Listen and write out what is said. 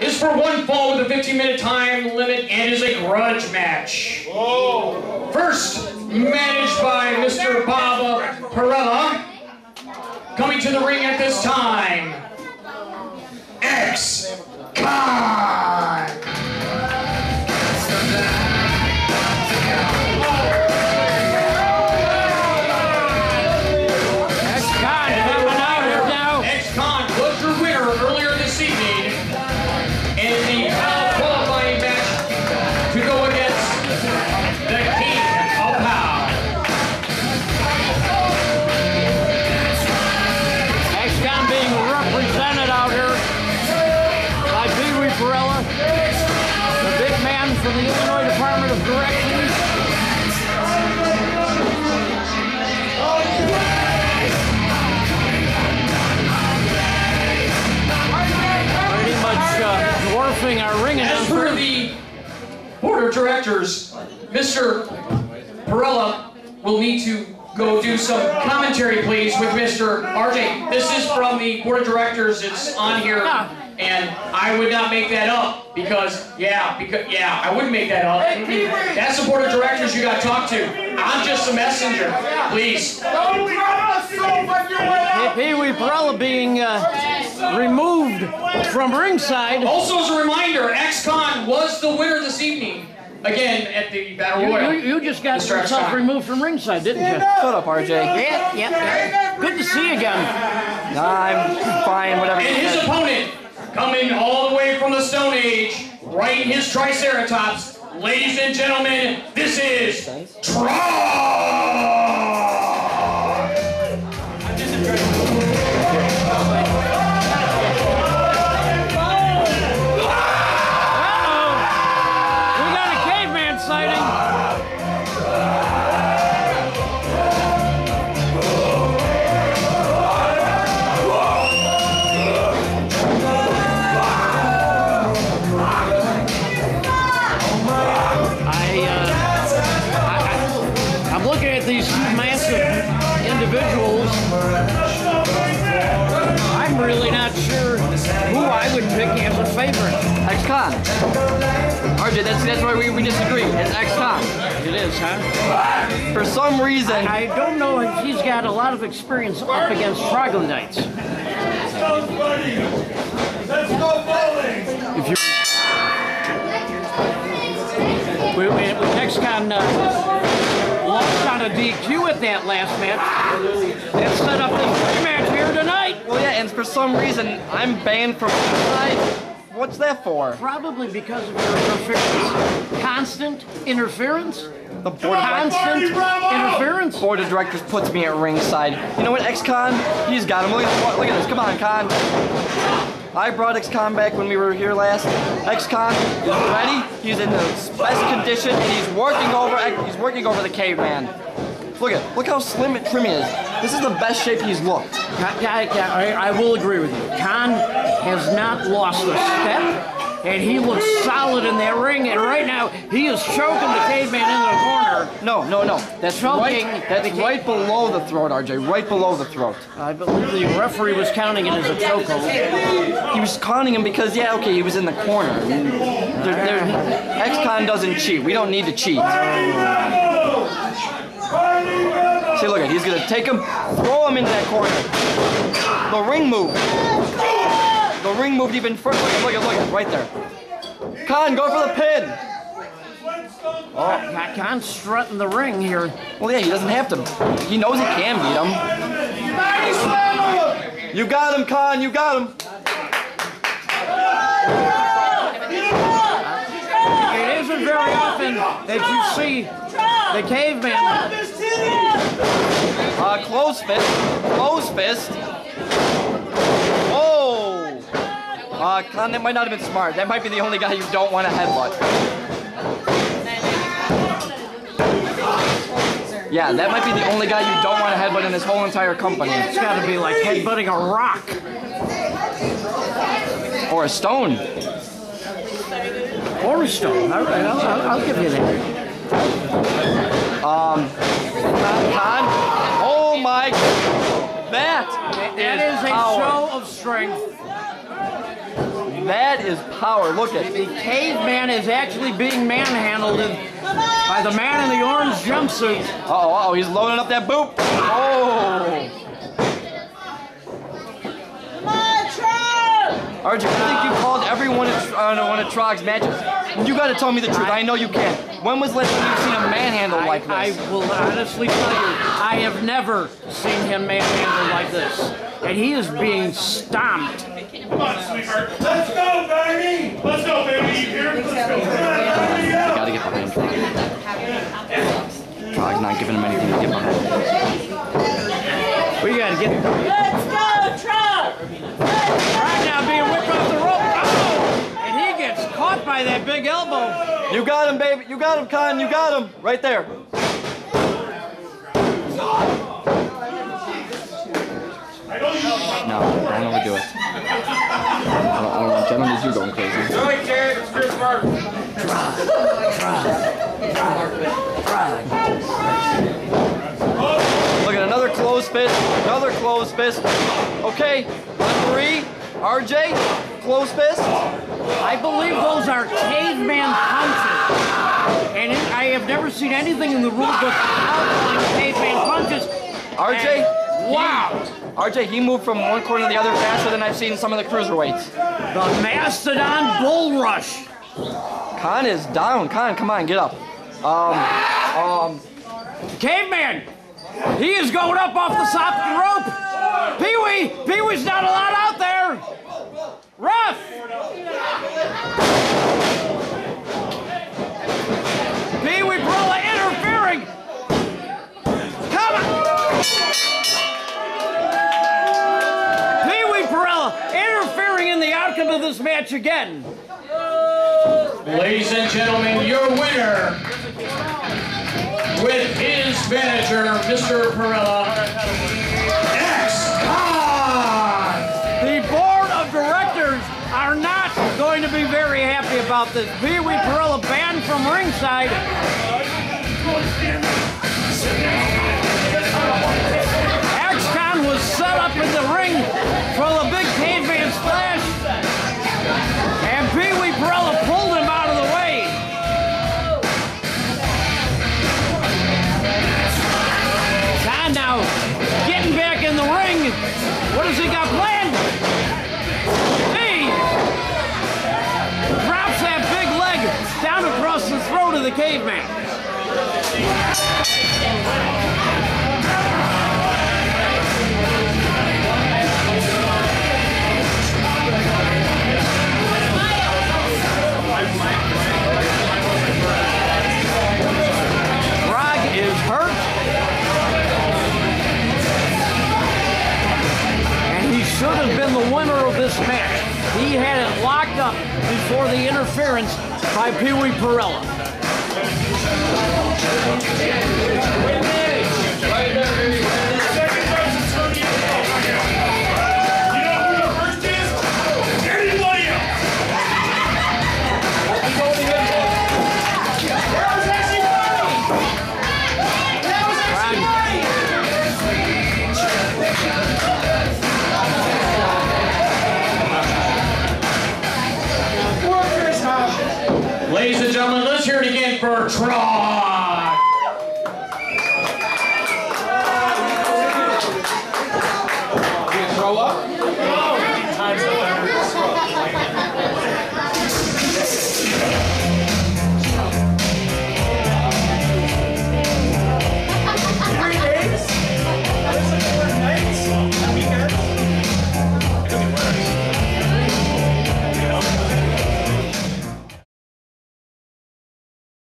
is for one fall with a 15 minute time limit and is a grudge match. First, managed by Mr. Bob Parrella. Coming to the ring at this time, X of directors, Mr. Parrella will need to go do some commentary, please, with Mr. RJ. This is from the board of directors. It's on here, and I would not make that up because, yeah, because yeah, I wouldn't make that up. That's the board of directors you got to talk to. I'm just a messenger. Please. Pee Wee Parrella being uh, removed from ringside. Also, as a reminder, X-Con was the winner this evening. Again, at the Battle You, Royal. you, you just got Mr. yourself X-Con. removed from ringside, didn't you? Shut up, RJ. Yeah, yeah, yeah. Good to see you again. Nah, I'm fine, whatever. And his opponent, coming all the way from the Stone Age, riding his Triceratops, ladies and gentlemen, this is Trog! Favorite. Ex-con. RJ, that's that's why we, we disagree. It's ex-con. It is, huh? For some reason, I don't know if he's got a lot of experience up against troglodytes. If you we, we, we X-Con uh, lost on a DQ at that last match. That set up this rematch here tonight. well, yeah, and for some reason, I'm banned from inside. What's that for? Probably because of your interference. Constant interference? The board of, Constant interference? board of directors puts me at ringside. You know what, ex-con? He's got him. Look at, look at this. Come on, con. I brought ex-con back when we were here last. Ex-con is ready. He's in the best condition, and he's working over. He's working over the caveman. Look at, look how slim and trim he is. This is the best shape he's looked. Yeah, yeah, I, I will agree with you. Con has not lost a step, and he looks solid in that ring. And right now, he is choking the caveman into the corner. No, no, no. That's Choking right. That's right below the throat, RJ. Right below the throat. I believe the referee was counting it as a chokehold. He was conning him because, yeah, okay, he was in the corner. Ex-con doesn't cheat. We don't need to cheat. See, look at, he's gonna take him, throw him into that corner. The ring moved. Ring moved even further. Look at, look at, look right there. Con, go for the pin. Oh, Con's strutting the ring here. Well, yeah, he doesn't have to. He knows he can beat him. You got him, Con. You got him. It isn't very often that you see the caveman. Uh, close fist. Close fist. Uh, Con, that might not have been smart. That might be the only guy you don't want to headbutt. Yeah, that might be the only guy you don't want to headbutt in this whole entire company. It's got to be like headbutting a rock. Or a stone. Or a stone. All right, I'll, I'll, I'll give you that. Um, Con. Oh my. That That is a power. show of strength. That is power. Look at The caveman is actually being manhandled by the man in the orange jumpsuit. Uh oh, uh oh, he's loading up that boot. Oh. Come on, Trog! RJ, I think you called every one of, uh, one of Trog's matches. You gotta tell me the truth. I know you can. When was last time you've seen a manhandle like this? I will honestly tell you, I have never seen him manhandled like this. And he is being stomped. Come on, sweetheart. Let's go, baby. Let's go, baby. You hear me? Let's go. Come on, hurry up. Gotta get behind Trog. Trog's not giving him anything to get behind. We gotta get Let's go, Trog! right now being whipped off the rope. Oh! And he gets caught by that big elbow. You got him, baby. You got him, Con. You got him. Right there. No, I don't know to do it. I don't, I don't want gentlemen as you going crazy. Look at another closed fist, another closed fist. Okay, referee, RJ, closed fist. I believe those are caveman punches. And it, I have never seen anything in the rule book outline caveman punches. RJ, And- wow. RJ, he moved from one corner to the other faster than I've seen some of the cruiserweights. The Mastodon Bull Rush. Con is down. Con, come on, get up. Um, um, Caveman! He is going up off the top of the rope! Pee Wee! Pee Wee's not allowed out there! Ref! Pee Wee Parrella interfering! Come on! The outcome of this match again! Ladies and gentlemen, your winner with his manager, Mr. Parrella, X-Con! The board of directors are not going to be very happy about this. Pee Wee Parrella banned from ringside. X-Con was set up in the ring for the What has he got planned? He drops that big leg down across the throat of the caveman. The winner of this match. He had it locked up before the interference by Pee Wee Parrella. And